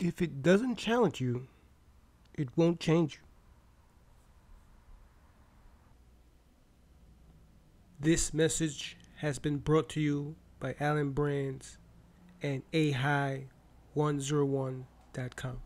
If it doesn't challenge you, it won't change you. This message has been brought to you by Alan Brands and ahigh101.com.